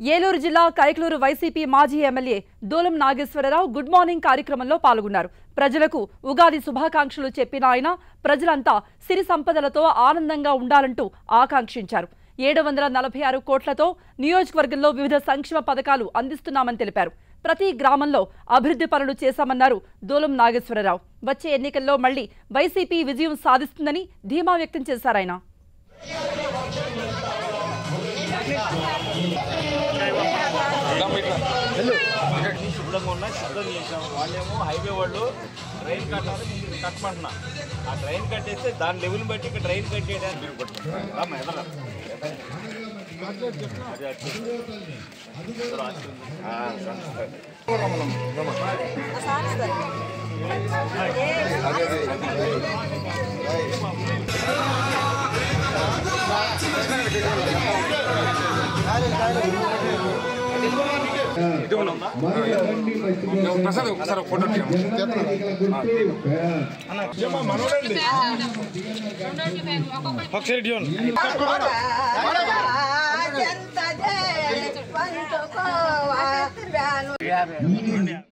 ఏలూరు జిల్లా కైక్లూరు వైసీపీ మాజీ MLA Dulam Nageswararao good morning కార్యక్రమంలో పాల్గొన్నారు. ప్రజలకు ఉగాది శుభాకాంక్షలు చెప్పిన ఆయన ప్రజలంతా సిరి సంపదలతో ఆనందంగా ఉండాలంటూ ఆకాంక్షించారు. ఏడు వందల నలభై ఆరు కోట్లతో నియోజకవర్గంలో వివిధ సంక్షేమ పథకాలు అందిస్తున్నామని తెలిపారు. ప్రతి గ్రామంలో అభివృద్ధి పనులు చేశామన్నారు దూలం నాగేశ్వరరావు. వచ్చే ఎన్నికల్లో మళ్ళీ వైసీపీ విజయం సాధిస్తుందని ధీమా వ్యక్తం చేశారాయన శుభ్రంగా ఉన్నాయి శుభ్రం చేసాము వాళ్ళేమో హైవే వాళ్ళు ట్రైన్ కట్టాలి మీరు కట్టమంటున్నా. ఆ ట్రైన్ కట్టేస్తే దాని లెవెల్ బట్టి ఇక్కడ ట్రైన్ కట్టేయడానికి మీరు కొట్టుకుంటారు. రామ్మా, అదే. ప్రసాద్ ఒకసారి ఫోటో ఒకసారి ఎంత పంచుకోవా